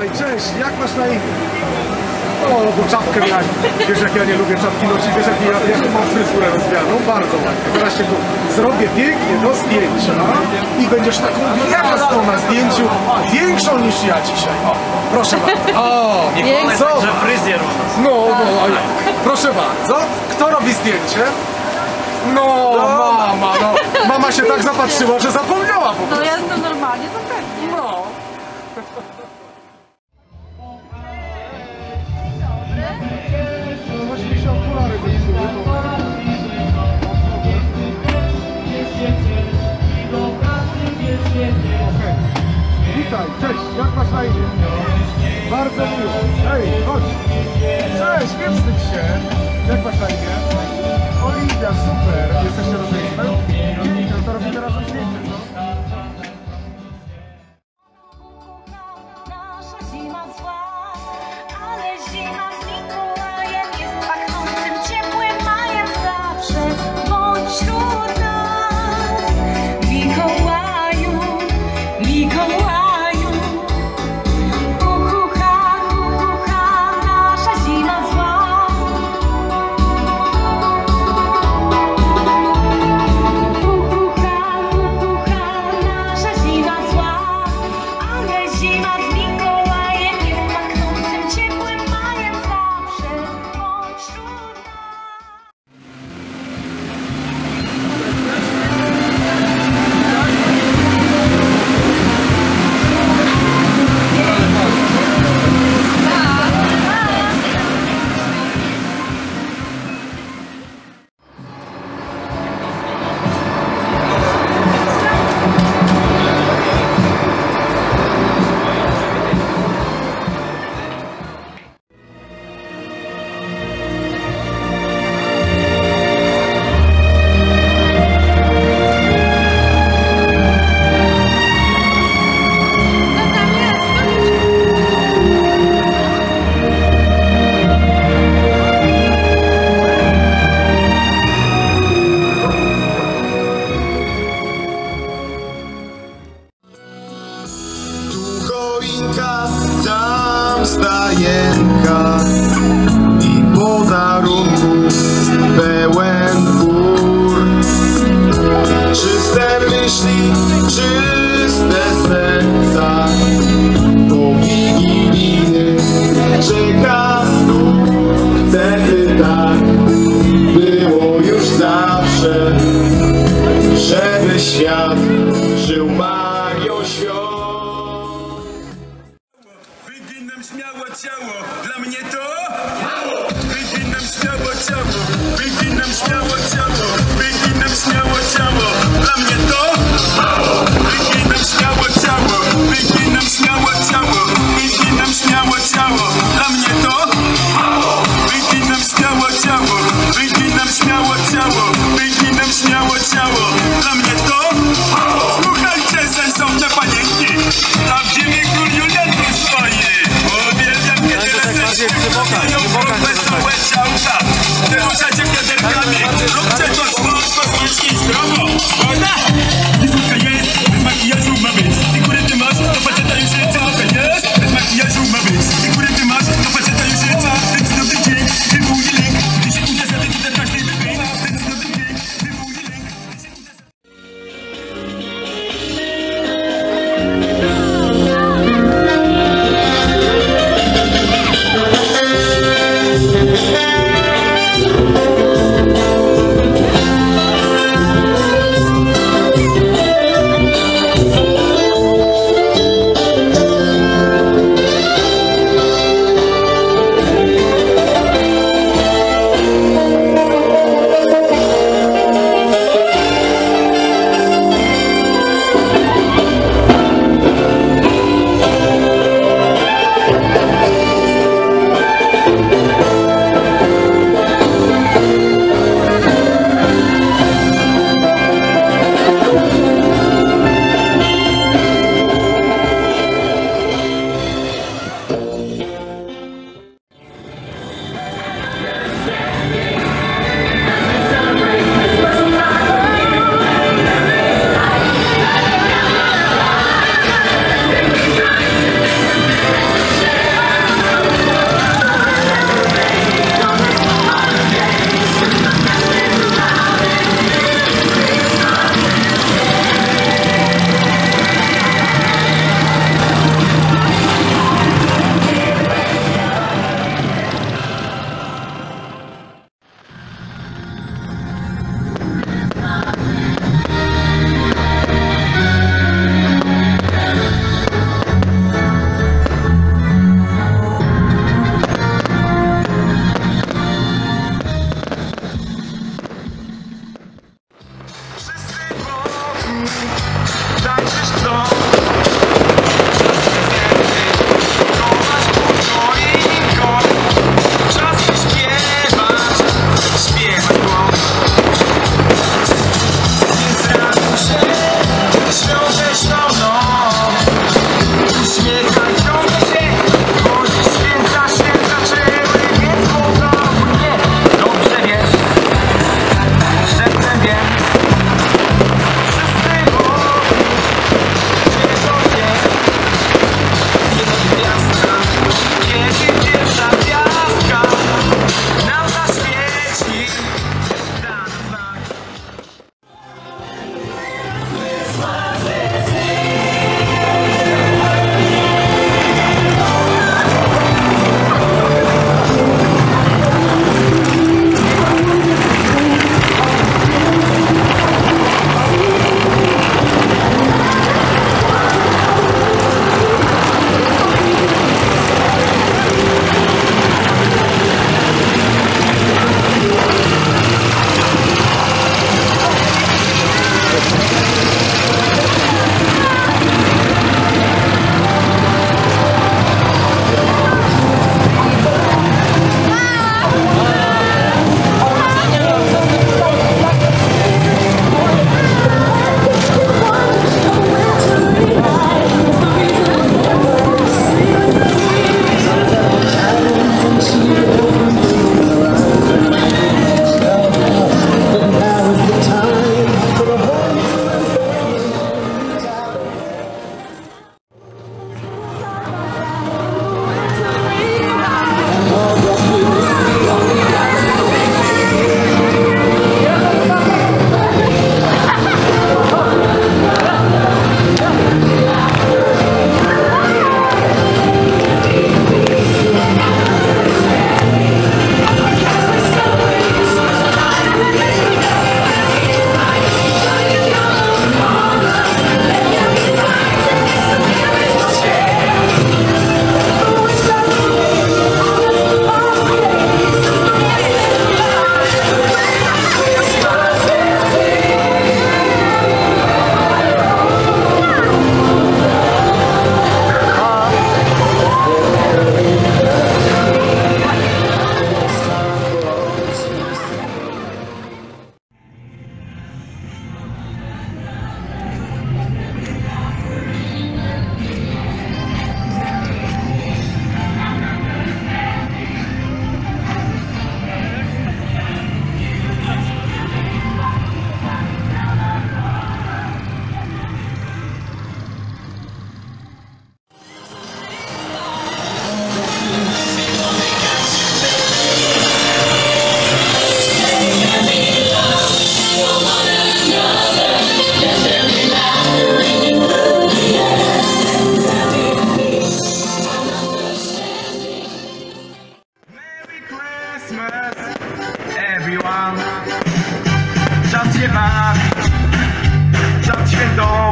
Witaj, cześć, jak masz na imię? O, no bo czapkę miałeś. Wiesz, jak ja nie lubię czapki nosić, wiesz, jak ja, ja mam fryzurę rozwianą, bardzo ładnie. Teraz się tu zrobię pięknie do zdjęcia i będziesz taką gwiazdą na zdjęciu, większą niż ja dzisiaj. O, proszę bardzo. O, nie co? że fryzjer No, no, a jak? Proszę bardzo, kto robi zdjęcie? No, no, mama, no. Mama się tak zapatrzyła, że zapomniała rozstajenka ciało, dla mnie to mało. Wyginam śmiało ciało, wyginam Christmas, everyone. Czas się bawić, czas świętować.